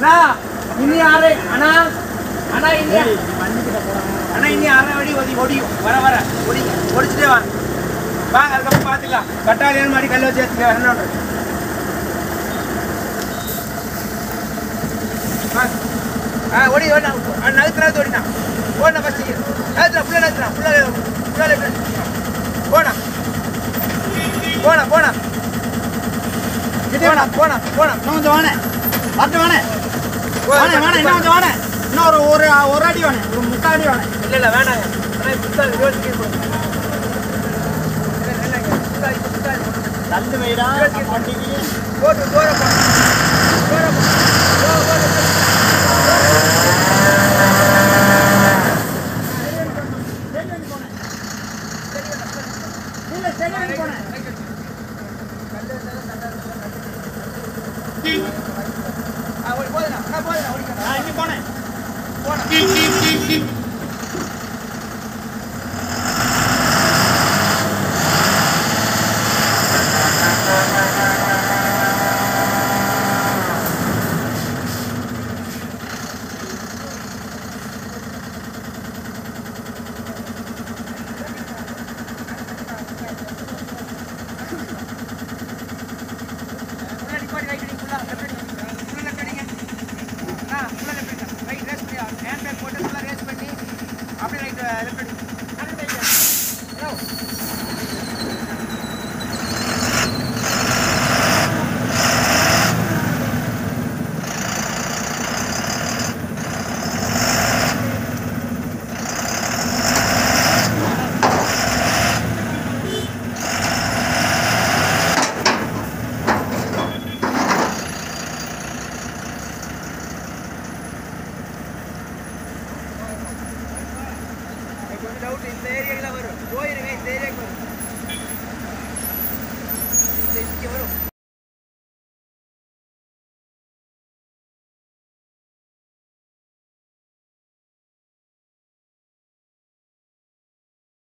அண்ணா இனி ஆறு அண்ணா அண்ணா இனி அண்ணா இனி அரை அடி ஒதி ஒடியும் வர வர ஒடி ஒடிச்சுட்டே வாங்க வாங்க அதுக்கப்புறம் பார்த்துக்கலாம். கட்டாளியான மாதிரி கல்ல வச்சு ஏற்றுக்க வரணும். ஆ ஓடி ஓடினா நகத்துல ஓடினா ஓடினா ஃபஸ்ட் நகத்துல ஃபுல்லாக நகத்துல ஃபுல்லாக ஃபுல்லாக போனா போனா போனா போனா போனா போனா இன்னும் கொஞ்சம் வரட்டு வாணே வாணே வாணே இன்னும் கொஞ்சம் வாணே இன்னும் ஒரு ஒரு ஒரு அடி வாணே ஒரு முக்கால் அடி வாணே இல்ல இல்ல வேணாங்க. புத்தா இப்ப புத்தா தள்ளு வைடா வண்டிக்கு போட்டு தூர போ தூர போ போ போ இல்லை சரி போனேன் போனேன் டவுட் இந்த ஏரியாவில் வரும். போயிருங்க